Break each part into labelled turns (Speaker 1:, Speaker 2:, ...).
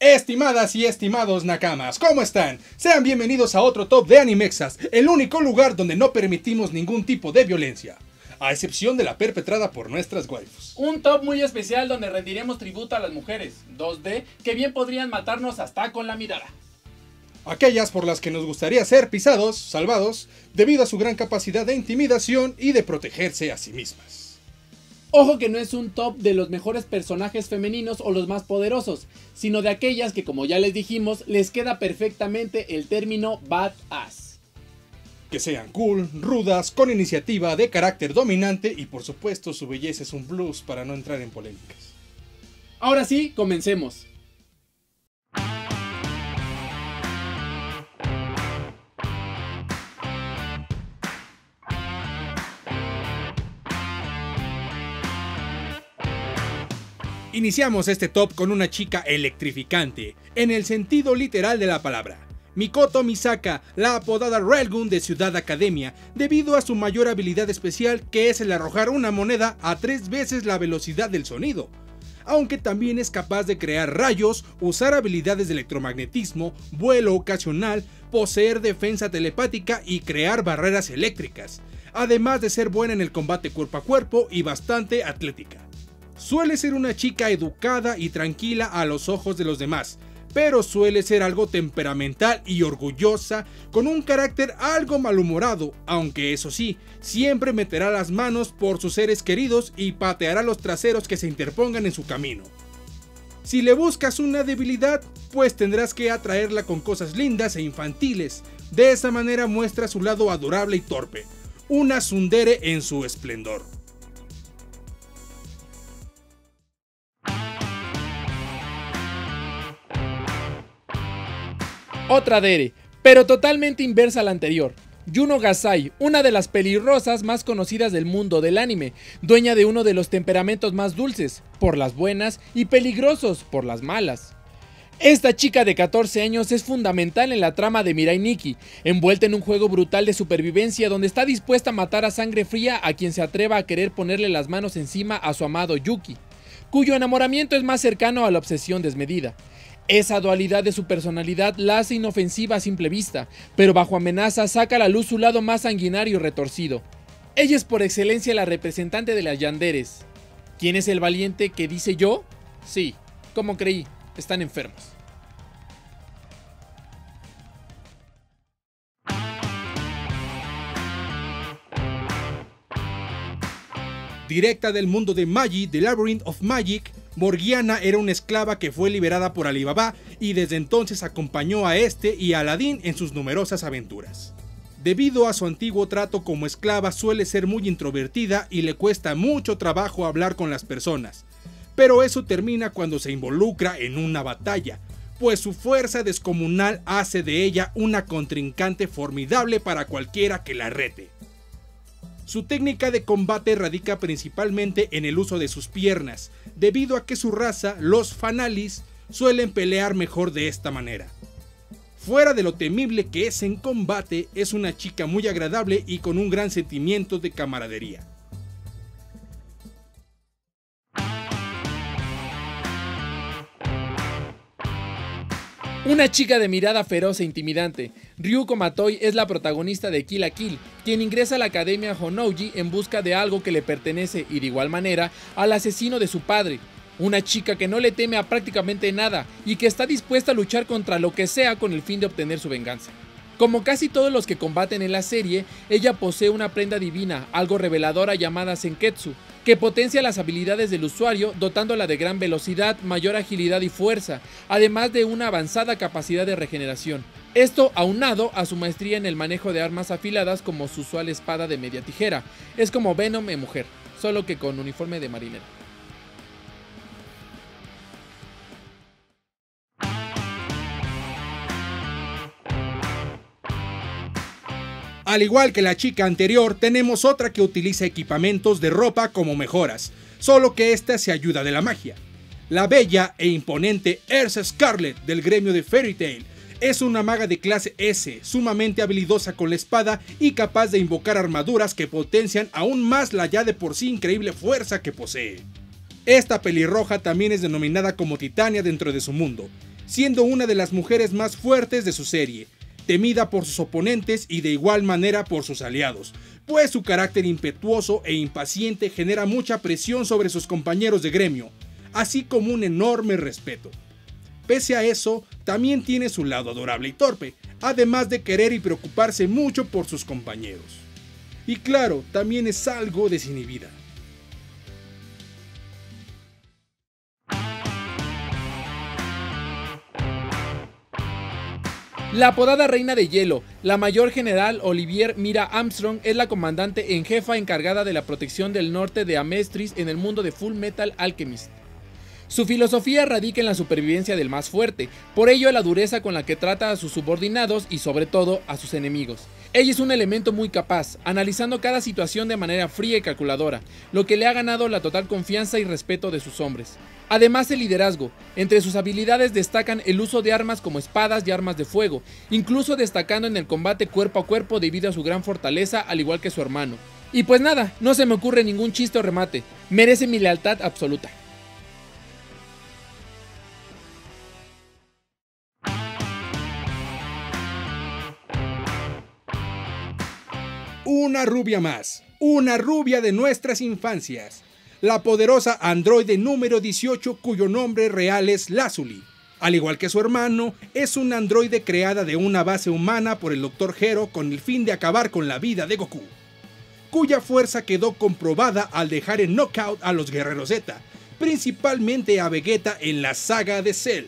Speaker 1: Estimadas y estimados Nakamas, ¿cómo están? Sean bienvenidos a otro top de Animexas, el único lugar donde no permitimos ningún tipo de violencia, a excepción de la perpetrada por nuestras waifus.
Speaker 2: Un top muy especial donde rendiremos tributo a las mujeres, 2D, que bien podrían matarnos hasta con la mirada.
Speaker 1: Aquellas por las que nos gustaría ser pisados, salvados, debido a su gran capacidad de intimidación y de protegerse a sí mismas.
Speaker 2: Ojo que no es un top de los mejores personajes femeninos o los más poderosos, sino de aquellas que como ya les dijimos, les queda perfectamente el término badass.
Speaker 1: Que sean cool, rudas, con iniciativa, de carácter dominante y por supuesto su belleza es un plus para no entrar en polémicas.
Speaker 2: Ahora sí, comencemos.
Speaker 1: Iniciamos este top con una chica electrificante, en el sentido literal de la palabra. Mikoto Misaka, la apodada Railgun de Ciudad Academia, debido a su mayor habilidad especial que es el arrojar una moneda a tres veces la velocidad del sonido. Aunque también es capaz de crear rayos, usar habilidades de electromagnetismo, vuelo ocasional, poseer defensa telepática y crear barreras eléctricas, además de ser buena en el combate cuerpo a cuerpo y bastante atlética. Suele ser una chica educada y tranquila a los ojos de los demás, pero suele ser algo temperamental y orgullosa, con un carácter algo malhumorado, aunque eso sí, siempre meterá las manos por sus seres queridos y pateará los traseros que se interpongan en su camino. Si le buscas una debilidad, pues tendrás que atraerla con cosas lindas e infantiles, de esa manera muestra su lado adorable y torpe, una sundere en su esplendor.
Speaker 2: Otra Dere, pero totalmente inversa a la anterior. Yuno Gasai, una de las pelirrosas más conocidas del mundo del anime, dueña de uno de los temperamentos más dulces, por las buenas, y peligrosos, por las malas. Esta chica de 14 años es fundamental en la trama de Mirai Nikki, envuelta en un juego brutal de supervivencia donde está dispuesta a matar a sangre fría a quien se atreva a querer ponerle las manos encima a su amado Yuki, cuyo enamoramiento es más cercano a la obsesión desmedida. Esa dualidad de su personalidad la hace inofensiva a simple vista, pero bajo amenaza saca a la luz su lado más sanguinario y retorcido. Ella es por excelencia la representante de las yanderes. ¿Quién es el valiente que dice yo? Sí, como creí, están enfermos.
Speaker 1: Directa del mundo de Magi, The Labyrinth of Magic, Morgiana era una esclava que fue liberada por Alibaba y desde entonces acompañó a este y a Aladdin en sus numerosas aventuras. Debido a su antiguo trato como esclava suele ser muy introvertida y le cuesta mucho trabajo hablar con las personas, pero eso termina cuando se involucra en una batalla, pues su fuerza descomunal hace de ella una contrincante formidable para cualquiera que la rete. Su técnica de combate radica principalmente en el uso de sus piernas, debido a que su raza, los Fanalis, suelen pelear mejor de esta manera. Fuera de lo temible que es en combate, es una chica muy agradable y con un gran sentimiento de camaradería.
Speaker 2: Una chica de mirada feroz e intimidante, Ryuko Matoi es la protagonista de Kill la Kill, quien ingresa a la academia Honouji en busca de algo que le pertenece y de igual manera al asesino de su padre. Una chica que no le teme a prácticamente nada y que está dispuesta a luchar contra lo que sea con el fin de obtener su venganza. Como casi todos los que combaten en la serie, ella posee una prenda divina, algo reveladora llamada Senketsu, que potencia las habilidades del usuario dotándola de gran velocidad, mayor agilidad y fuerza, además de una avanzada capacidad de regeneración. Esto aunado a su maestría en el manejo de armas afiladas como su usual espada de media tijera. Es como Venom en mujer, solo que con uniforme de marinero.
Speaker 1: Al igual que la chica anterior, tenemos otra que utiliza equipamientos de ropa como mejoras, solo que esta se ayuda de la magia. La bella e imponente Ersa Scarlet del gremio de Fairy Tail es una maga de clase S, sumamente habilidosa con la espada y capaz de invocar armaduras que potencian aún más la ya de por sí increíble fuerza que posee. Esta pelirroja también es denominada como Titania dentro de su mundo, siendo una de las mujeres más fuertes de su serie, temida por sus oponentes y de igual manera por sus aliados, pues su carácter impetuoso e impaciente genera mucha presión sobre sus compañeros de gremio, así como un enorme respeto. Pese a eso, también tiene su lado adorable y torpe, además de querer y preocuparse mucho por sus compañeros. Y claro, también es algo desinhibida.
Speaker 2: La apodada Reina de Hielo, la mayor general Olivier Mira Armstrong es la comandante en jefa encargada de la protección del norte de Amestris en el mundo de Full Metal Alchemist. Su filosofía radica en la supervivencia del más fuerte, por ello la dureza con la que trata a sus subordinados y sobre todo a sus enemigos. Ella es un elemento muy capaz, analizando cada situación de manera fría y calculadora, lo que le ha ganado la total confianza y respeto de sus hombres. Además el liderazgo, entre sus habilidades destacan el uso de armas como espadas y armas de fuego, incluso destacando en el combate cuerpo a cuerpo debido a su gran fortaleza al igual que su hermano. Y pues nada, no se me ocurre ningún chiste o remate, merece mi lealtad absoluta.
Speaker 1: Una rubia más, una rubia de nuestras infancias. La poderosa androide número 18 cuyo nombre real es Lazuli. Al igual que su hermano, es una androide creada de una base humana por el Dr. Hero con el fin de acabar con la vida de Goku, cuya fuerza quedó comprobada al dejar en knockout a los guerreros Z, principalmente a Vegeta en la saga de Cell.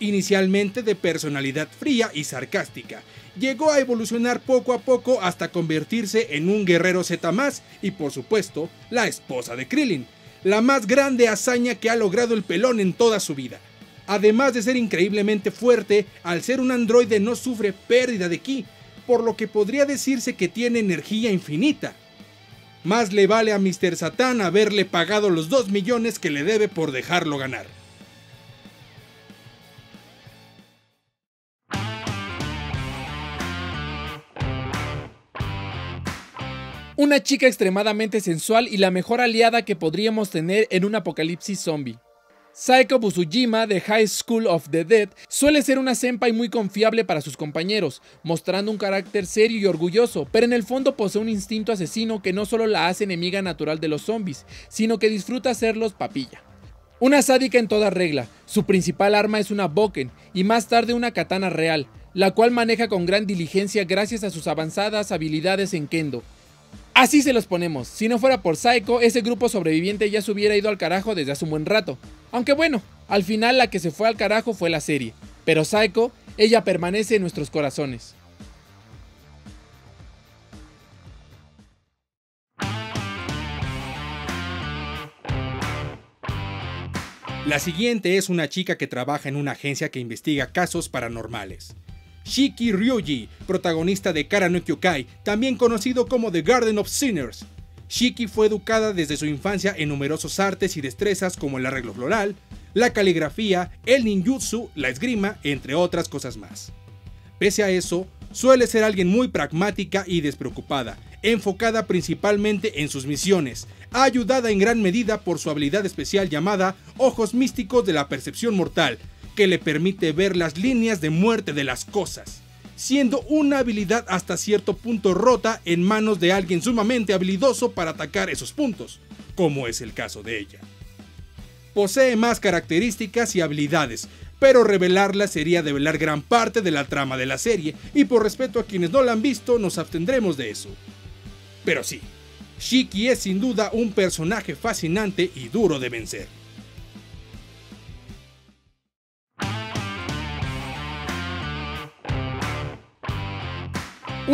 Speaker 1: Inicialmente de personalidad fría y sarcástica, llegó a evolucionar poco a poco hasta convertirse en un guerrero Z más y por supuesto la esposa de Krillin, la más grande hazaña que ha logrado el pelón en toda su vida. Además de ser increíblemente fuerte, al ser un androide no sufre pérdida de ki, por lo que podría decirse que tiene energía infinita. Más le vale a Mr. Satan haberle pagado los 2 millones que le debe por dejarlo ganar.
Speaker 2: Una chica extremadamente sensual y la mejor aliada que podríamos tener en un apocalipsis zombie. Saiko Busujima de High School of the Dead suele ser una senpai muy confiable para sus compañeros, mostrando un carácter serio y orgulloso, pero en el fondo posee un instinto asesino que no solo la hace enemiga natural de los zombies, sino que disfruta hacerlos papilla. Una sádica en toda regla, su principal arma es una boken y más tarde una katana real, la cual maneja con gran diligencia gracias a sus avanzadas habilidades en kendo, Así se los ponemos. Si no fuera por Psycho, ese grupo sobreviviente ya se hubiera ido al carajo desde hace un buen rato. Aunque bueno, al final la que se fue al carajo fue la serie. Pero Psycho, ella permanece en nuestros corazones.
Speaker 1: La siguiente es una chica que trabaja en una agencia que investiga casos paranormales. Shiki Ryuji, protagonista de Kara no Kyokai, también conocido como The Garden of Sinners. Shiki fue educada desde su infancia en numerosos artes y destrezas como el arreglo floral, la caligrafía, el ninjutsu, la esgrima, entre otras cosas más. Pese a eso, suele ser alguien muy pragmática y despreocupada, enfocada principalmente en sus misiones, ayudada en gran medida por su habilidad especial llamada Ojos Místicos de la Percepción Mortal, que le permite ver las líneas de muerte de las cosas, siendo una habilidad hasta cierto punto rota en manos de alguien sumamente habilidoso para atacar esos puntos, como es el caso de ella. Posee más características y habilidades, pero revelarlas sería develar gran parte de la trama de la serie, y por respeto a quienes no la han visto, nos abstendremos de eso. Pero sí, Shiki es sin duda un personaje fascinante y duro de vencer.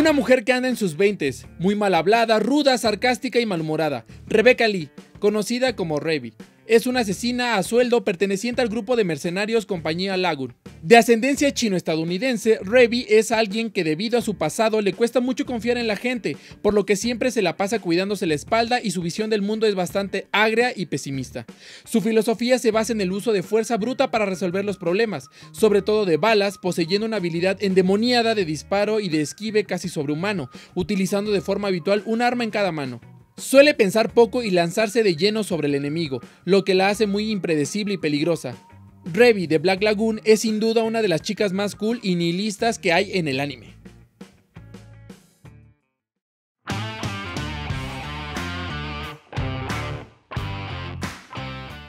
Speaker 2: Una mujer que anda en sus 20, muy mal hablada, ruda, sarcástica y malhumorada. Rebecca Lee, conocida como Revi es una asesina a sueldo perteneciente al grupo de mercenarios Compañía Lagun. De ascendencia chino-estadounidense, Revi es alguien que debido a su pasado le cuesta mucho confiar en la gente, por lo que siempre se la pasa cuidándose la espalda y su visión del mundo es bastante agria y pesimista. Su filosofía se basa en el uso de fuerza bruta para resolver los problemas, sobre todo de balas, poseyendo una habilidad endemoniada de disparo y de esquive casi sobrehumano, utilizando de forma habitual un arma en cada mano. Suele pensar poco y lanzarse de lleno sobre el enemigo, lo que la hace muy impredecible y peligrosa. Revi de Black Lagoon es sin duda una de las chicas más cool y nihilistas que hay en el anime.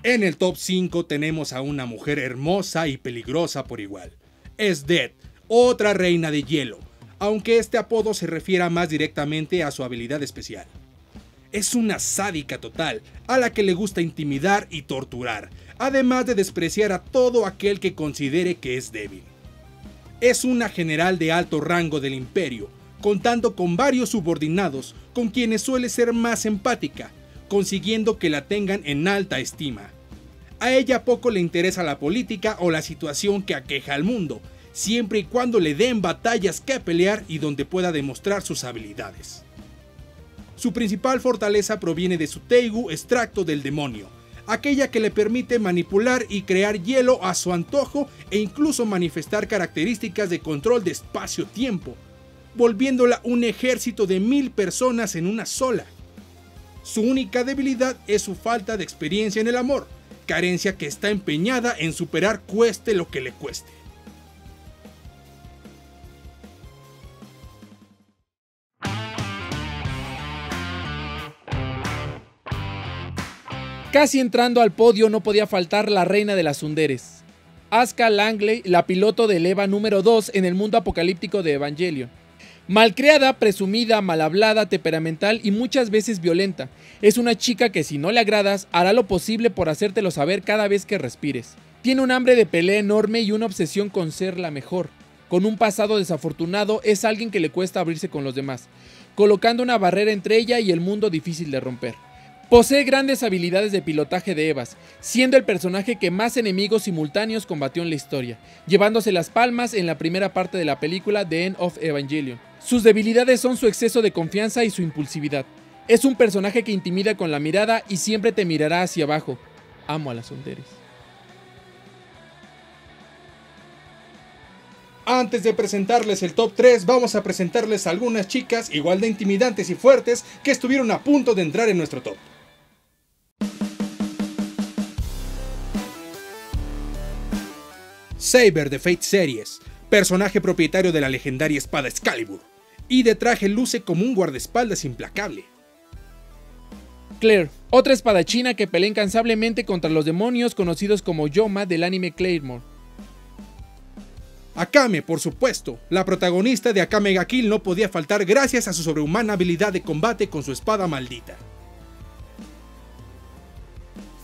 Speaker 1: En el top 5 tenemos a una mujer hermosa y peligrosa por igual. Es Dead, otra reina de hielo, aunque este apodo se refiera más directamente a su habilidad especial. Es una sádica total, a la que le gusta intimidar y torturar, además de despreciar a todo aquel que considere que es débil. Es una general de alto rango del imperio, contando con varios subordinados con quienes suele ser más empática, consiguiendo que la tengan en alta estima. A ella poco le interesa la política o la situación que aqueja al mundo, siempre y cuando le den batallas que pelear y donde pueda demostrar sus habilidades. Su principal fortaleza proviene de su Teigu extracto del demonio, aquella que le permite manipular y crear hielo a su antojo e incluso manifestar características de control de espacio-tiempo, volviéndola un ejército de mil personas en una sola. Su única debilidad es su falta de experiencia en el amor, carencia que está empeñada en superar cueste lo que le cueste.
Speaker 2: Casi entrando al podio no podía faltar la reina de las Underes, Asuka Langley, la piloto del EVA número 2 en el mundo apocalíptico de Evangelion. Malcriada, presumida, mal hablada, temperamental y muchas veces violenta, es una chica que si no le agradas hará lo posible por hacértelo saber cada vez que respires. Tiene un hambre de pelea enorme y una obsesión con ser la mejor. Con un pasado desafortunado es alguien que le cuesta abrirse con los demás, colocando una barrera entre ella y el mundo difícil de romper. Posee grandes habilidades de pilotaje de Evas, siendo el personaje que más enemigos simultáneos combatió en la historia, llevándose las palmas en la primera parte de la película The End of Evangelion. Sus debilidades son su exceso de confianza y su impulsividad. Es un personaje que intimida con la mirada y siempre te mirará hacia abajo. Amo a las Onderes.
Speaker 1: Antes de presentarles el top 3, vamos a presentarles algunas chicas igual de intimidantes y fuertes que estuvieron a punto de entrar en nuestro top. Saber de Fate Series, personaje propietario de la legendaria espada Excalibur, y de traje luce como un guardaespaldas implacable.
Speaker 2: Claire, otra espadachina que pelea incansablemente contra los demonios conocidos como Yoma del anime Claymore.
Speaker 1: Akame, por supuesto, la protagonista de Akame ga Kill no podía faltar gracias a su sobrehumana habilidad de combate con su espada maldita.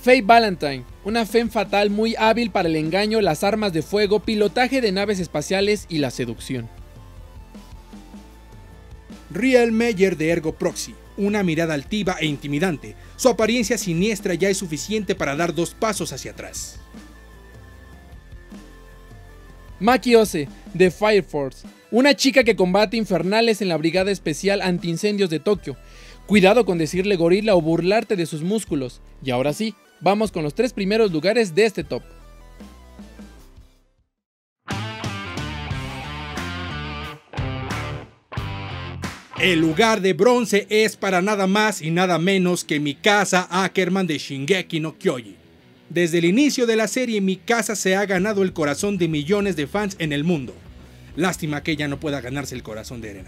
Speaker 2: Faye Valentine, una femme fatal muy hábil para el engaño, las armas de fuego, pilotaje de naves espaciales y la seducción.
Speaker 1: Riel Meyer de Ergo Proxy, una mirada altiva e intimidante, su apariencia siniestra ya es suficiente para dar dos pasos hacia atrás.
Speaker 2: Maki Ose, de Fire Force, una chica que combate infernales en la Brigada Especial Antiincendios de Tokio. Cuidado con decirle gorila o burlarte de sus músculos. Y ahora sí, Vamos con los tres primeros lugares de este top.
Speaker 1: El lugar de bronce es para nada más y nada menos que Mikasa Ackerman de Shingeki no Kyoji. Desde el inicio de la serie, Mikasa se ha ganado el corazón de millones de fans en el mundo. Lástima que ella no pueda ganarse el corazón de Eren.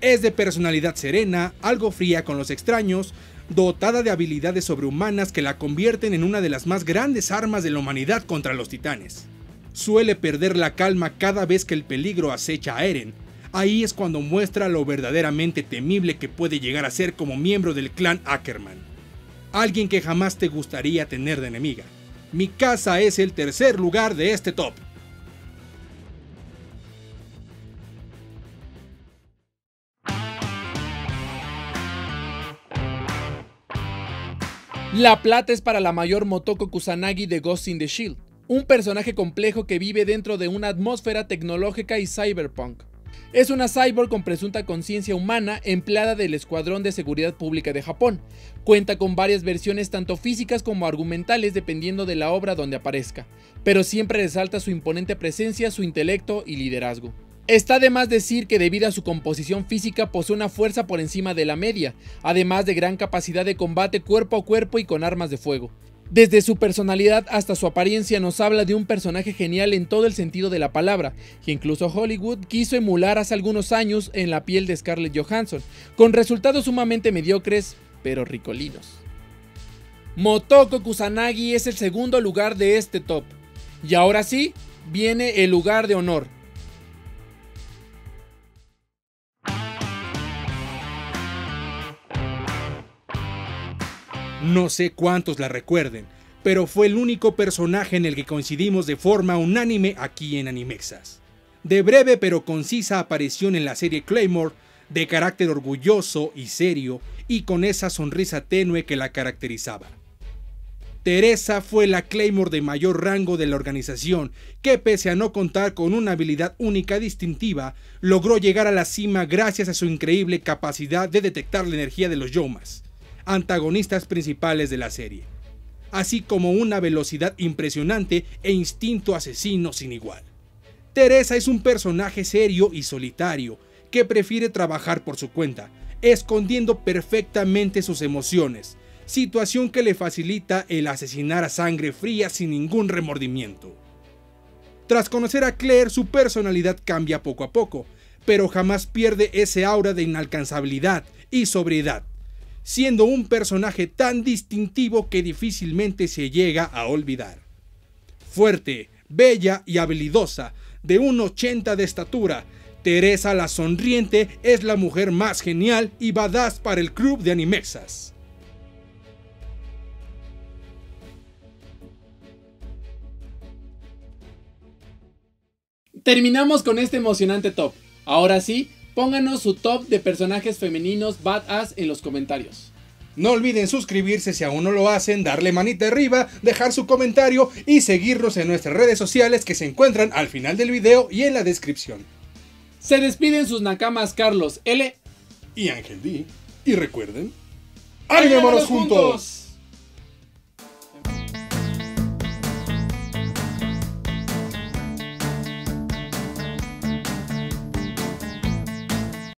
Speaker 1: Es de personalidad serena, algo fría con los extraños, dotada de habilidades sobrehumanas que la convierten en una de las más grandes armas de la humanidad contra los titanes. Suele perder la calma cada vez que el peligro acecha a Eren. Ahí es cuando muestra lo verdaderamente temible que puede llegar a ser como miembro del clan Ackerman. Alguien que jamás te gustaría tener de enemiga. Mi casa es el tercer lugar de este top.
Speaker 2: La plata es para la mayor Motoko Kusanagi de Ghost in the Shield, un personaje complejo que vive dentro de una atmósfera tecnológica y cyberpunk. Es una cyborg con presunta conciencia humana empleada del Escuadrón de Seguridad Pública de Japón. Cuenta con varias versiones tanto físicas como argumentales dependiendo de la obra donde aparezca, pero siempre resalta su imponente presencia, su intelecto y liderazgo. Está de más decir que debido a su composición física posee una fuerza por encima de la media, además de gran capacidad de combate cuerpo a cuerpo y con armas de fuego. Desde su personalidad hasta su apariencia nos habla de un personaje genial en todo el sentido de la palabra, que incluso Hollywood quiso emular hace algunos años en la piel de Scarlett Johansson, con resultados sumamente mediocres, pero ricolinos. Motoko Kusanagi es el segundo lugar de este top. Y ahora sí, viene el lugar de honor.
Speaker 1: No sé cuántos la recuerden, pero fue el único personaje en el que coincidimos de forma unánime aquí en Animexas. De breve pero concisa aparición en la serie Claymore, de carácter orgulloso y serio, y con esa sonrisa tenue que la caracterizaba. Teresa fue la Claymore de mayor rango de la organización, que pese a no contar con una habilidad única distintiva, logró llegar a la cima gracias a su increíble capacidad de detectar la energía de los Yomas antagonistas principales de la serie, así como una velocidad impresionante e instinto asesino sin igual. Teresa es un personaje serio y solitario, que prefiere trabajar por su cuenta, escondiendo perfectamente sus emociones, situación que le facilita el asesinar a sangre fría sin ningún remordimiento. Tras conocer a Claire, su personalidad cambia poco a poco, pero jamás pierde ese aura de inalcanzabilidad y sobriedad, siendo un personaje tan distintivo que difícilmente se llega a olvidar. Fuerte, bella y habilidosa, de un 80 de estatura, Teresa la Sonriente es la mujer más genial y badass para el club de Animexas.
Speaker 2: Terminamos con este emocionante top. Ahora sí, Pónganos su top de personajes femeninos badass en los comentarios.
Speaker 1: No olviden suscribirse si aún no lo hacen, darle manita arriba, dejar su comentario y seguirnos en nuestras redes sociales que se encuentran al final del video y en la descripción.
Speaker 2: Se despiden sus nakamas Carlos L
Speaker 1: y Ángel D. Y recuerden, ¡animémonos juntos!